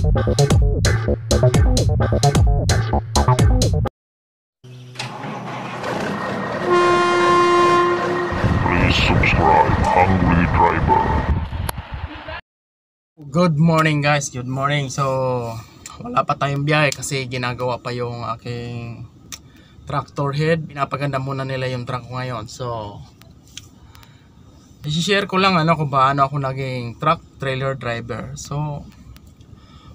Please subscribe Hungry Driver. Good morning guys, good morning. So, wala pa tayong biyahe kasi ginagawa pa yung aking tractor head. Pinapaganda muna nila yung truck ko ngayon. So, i-share ko lang ano kung paano ako naging truck trailer driver. So,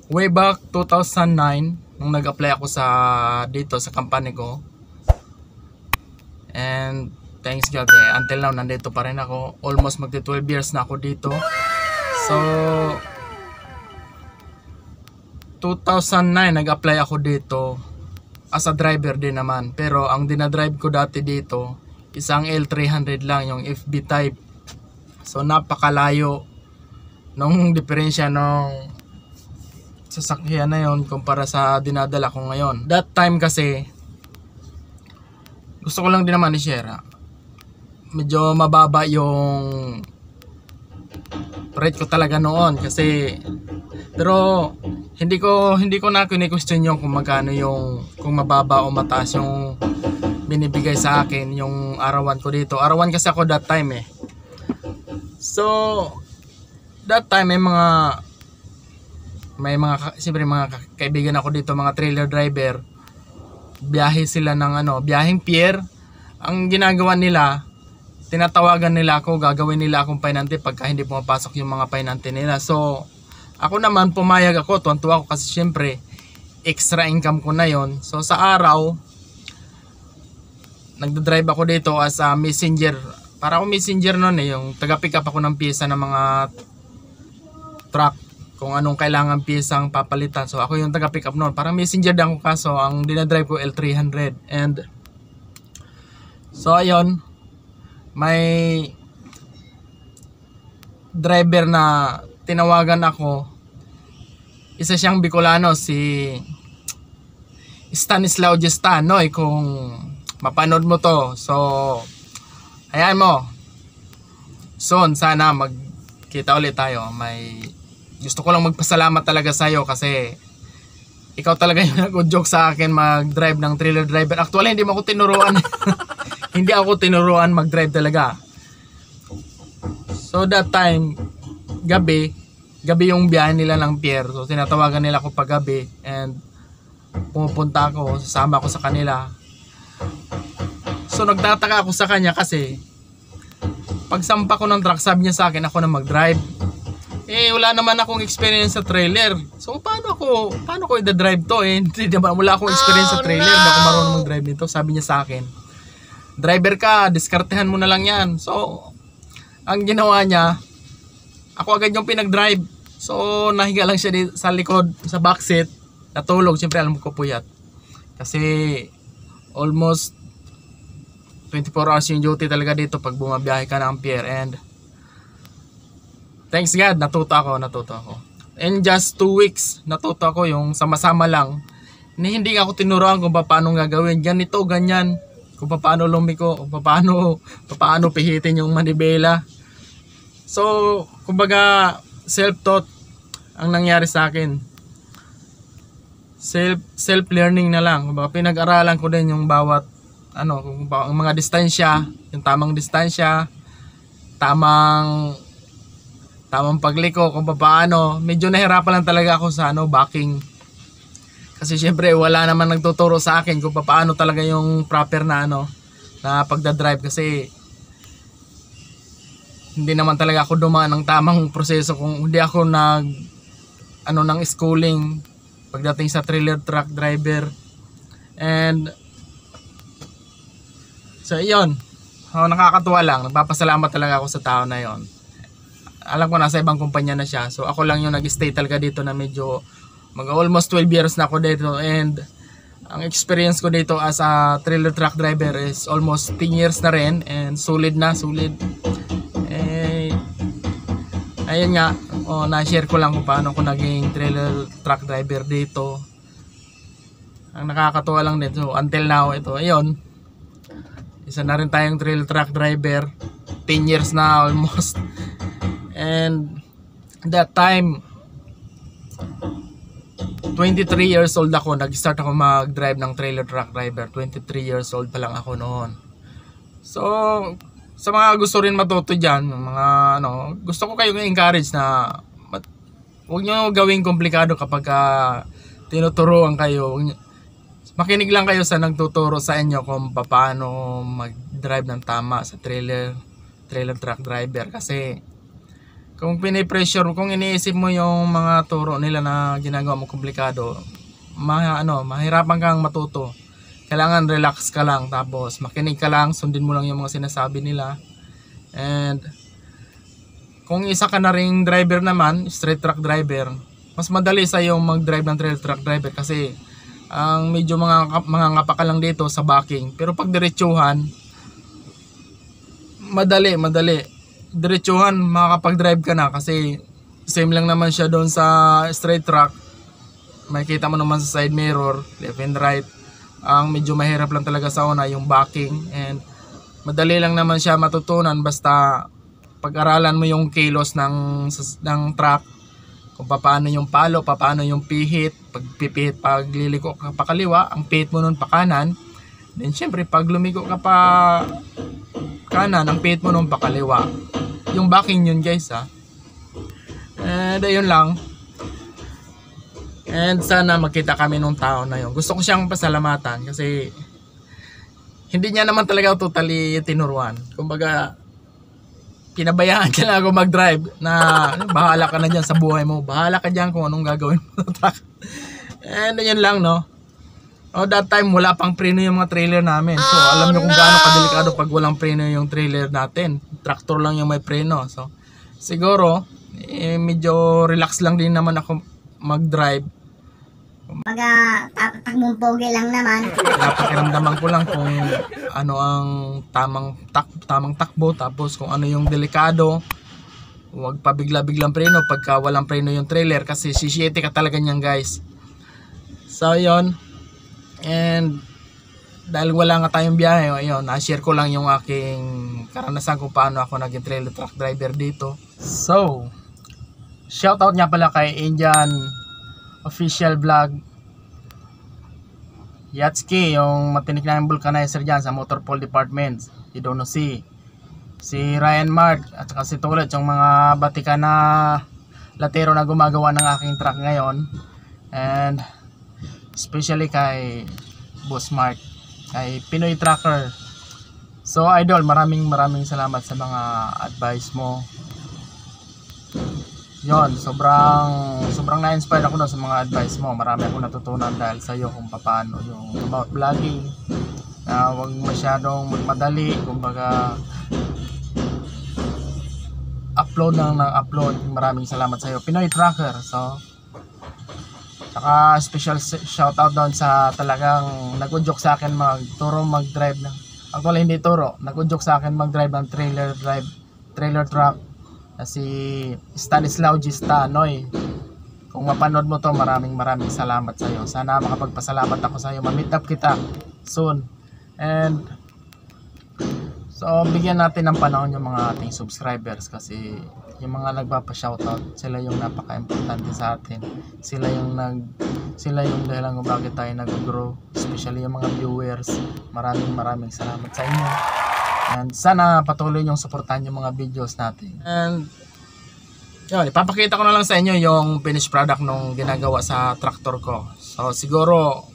way back 2009 nung nag-apply ako sa dito sa company ko. And thanks God eh, until now nandito pa rin ako. Almost magti 12 years na ako dito. So, 2009 nag-apply ako dito as a driver din naman. Pero ang dinadrive ko dati dito, isang L300 lang, yung FB type. So napakalayo nung diferensya nung sasakyan na yon kumpara sa dinadala ko ngayon. That time kasi, gusto ko lang din naman i-share. ah. Medyo mababa yung rate ko talaga noon kasi pero hindi ko hindi ko na kini-question yung kung magkano yung kung mababa o mataas yung binibigay sa akin yung arawan ko dito. Arawan kasi ako that time eh. So that time may mga may mga siyempre mga ka- kaibigan ako dito mga trailer driver biyahe sila ng ano biyaheng pier ang ginagawa nila tinatawagan nila ako, gagawin nila akong painante pagka hindi pumapasok yung mga painante nila. So, ako naman pumayag ako, tuwan-tuwa ako kasi syempre extra income ko na yon. So, sa araw, nagda-drive ako dito as a messenger. Para ako messenger noon eh, yung taga-pick up ako ng pyesa ng mga truck kung anong kailangan piyesang papalitan. So, ako yung taga-pick up noon. Parang messenger din ako kaso, ang dinadrive ko L300. And, so ayun, may driver na tinawagan ako isa siyang Bicolano si Stanislao Gestanoy kung mapanood mo to so hayaan mo soon sana magkita ulit tayo may gusto ko lang magpasalamat talaga sa iyo kasi ikaw talaga yung nag-joke sa akin mag-drive ng trailer driver actually hindi mo ako tinuruan hindi ako tinuruan mag-drive talaga. So that time, gabi, gabi yung biyahe nila ng pier. So tinatawagan nila ako pag gabi and pumupunta ako, sasama ako sa kanila. So nagtataka ako sa kanya kasi pagsampa ko ng truck, sabi niya sa akin ako na mag-drive. Eh wala naman akong experience sa trailer. So paano ako, paano ko i-drive to eh? Hindi naman wala akong experience sa trailer, hindi ako marunong mag-drive nito. Sabi niya sa akin driver ka, diskartehan mo na lang yan. So, ang ginawa niya, ako agad yung pinag-drive. So, nahiga lang siya sa likod, sa backseat. Natulog, siyempre alam ko puyat. Kasi, almost 24 hours yung duty talaga dito pag bumabiyahe ka ng pier. And, thanks God, natuto ako, natuto ako. In just 2 weeks, natuto ako yung sama-sama lang. Ni hindi ako tinuruan kung paano gagawin. Ganito, ganyan kung paano lumiko, kung paano, paano pihitin yung manibela. So, kumbaga, self-taught ang nangyari sa akin. Self, self-learning na lang. Kumbaga, pinag-aralan ko din yung bawat, ano, kung ang mga distansya, yung tamang distansya, tamang, tamang pagliko, kung paano. Medyo nahirapan lang talaga ako sa, ano, backing. Kasi syempre wala naman nagtuturo sa akin kung paano talaga yung proper na ano na pagdadrive kasi hindi naman talaga ako dumaan ng tamang proseso kung hindi ako nag ano ng schooling pagdating sa trailer truck driver. And so yun oh, nakakatuwa lang. Nagpapasalamat talaga ako sa tao na yon alam ko nasa ibang kumpanya na siya. So ako lang yung nag-stay talaga dito na medyo mag almost 12 years na ako dito. And ang experience ko dito as a trailer truck driver is almost 10 years na rin. And solid na solid. Eh ayun nga. Oh, na-share ko lang kung paano ko naging trailer truck driver dito. Ang nakakatuwa lang din so until now ito. Ayun. Isa na rin tayong trailer truck driver. 10 years na almost and that time 23 years old ako, nag-start ako mag-drive ng trailer truck driver. 23 years old pa lang ako noon. So, sa mga gusto rin matuto dyan, mga ano, gusto ko kayong encourage na huwag nyo gawing komplikado kapag ah, tinuturuan kayo. Makinig lang kayo sa nagtuturo sa inyo kung paano mag-drive ng tama sa trailer trailer truck driver kasi kung pinipressure kung iniisip mo yung mga turo nila na ginagawa mo komplikado ma ano mahirapan kang matuto. Kailangan relax ka lang tapos makinig ka lang sundin mo lang yung mga sinasabi nila. And kung isa ka na ring driver naman straight truck driver mas madali sa yung mag-drive ng trailer truck driver kasi ang medyo mga mga ngapa lang dito sa backing. Pero pag diretsuhan madali madali diretsuhan makakapag-drive ka na kasi same lang naman siya doon sa straight track. Makikita mo naman sa side mirror left and right. Ang medyo mahirap lang talaga sa una yung backing. And madali lang naman siya matutunan basta pag-aralan mo yung kilos ng ng truck kung paano yung palo, paano yung pihit, pag pipihit, pag liliko ka pa kaliwa, ang pihit mo nun pa kanan. Then syempre pag lumiko ka pa kanan, ang pihit mo nun pa kaliwa. Yung backing yun guys ha. And ayun lang. And sana magkita kami nung tao na yun. Gusto ko siyang pasalamatan kasi hindi niya naman talaga totally tinuruan. Kumbaga, pinabayaan ka lang ako mag-drive na ano, bahala ka na dyan sa buhay mo. Bahala ka dyan kung anong gagawin mo. And yun lang, no? Oh, that time, wala pang preno yung mga trailer namin. So, alam nyo kung gaano kadelikado pag walang preno yung trailer natin. Tractor lang yung may preno. So, siguro, eh, medyo relax lang din naman ako mag-drive. Pagka tatak mong pogi lang naman, Napakiramdaman ko lang kung ano ang tamang tak tamang takbo tapos kung ano yung delikado. Huwag pa bigla-biglang preno pagka walang preno yung trailer kasi sisiyete ka talaga niyan guys. So yon And dahil wala nga tayong biyahe, ayun, na-share ko lang yung aking karanasan kung paano ako naging trailer truck driver dito. So, shoutout nga pala kay Indian official vlog Yatski, yung matinik na yung vulcanizer dyan sa motor pool department. Si Dono C. Si Ryan Mart at saka si Tulad, yung mga batika na latero na gumagawa ng aking truck ngayon. And especially kay Boss Mark, kay Pinoy Trucker. So idol, maraming maraming salamat sa mga advice mo. Yon, sobrang sobrang na-inspire ako doon sa mga advice mo. Marami akong natutunan dahil sa iyo kung paano yung about vlogging. Na huwag masyadong magmadali, kumbaga upload lang ng upload. Maraming salamat sa iyo. Pinoy Tracker. So, Saka special shoutout doon sa talagang nag-udyok sa akin magturo mag-drive ng Actually hindi turo, nag-udyok sa akin mag-drive ng trailer drive trailer truck na si Stanislaw G. Stanoy. Kung mapanood mo to, maraming maraming salamat sa iyo. Sana makapagpasalamat ako sa iyo. Ma-meet up kita soon. And so bigyan natin ng panahon yung mga ating subscribers kasi yung mga nagpapa-shoutout, sila yung napaka-importante sa atin. Sila yung nag sila yung dahilan kung bakit tayo nag-grow, especially yung mga viewers. Maraming maraming salamat sa inyo. And sana patuloy yung suportahan yung mga videos natin. And yun, ipapakita ko na lang sa inyo yung finished product nung ginagawa sa tractor ko. So siguro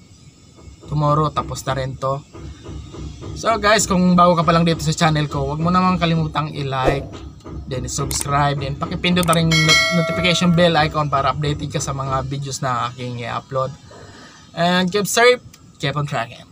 tomorrow tapos na rin to. So guys, kung bago ka pa lang dito sa channel ko, wag mo naman kalimutang i-like, then subscribe, then pakipindot na rin not- notification bell icon para updated ka sa mga videos na aking i-upload. And keep safe, keep on tracking.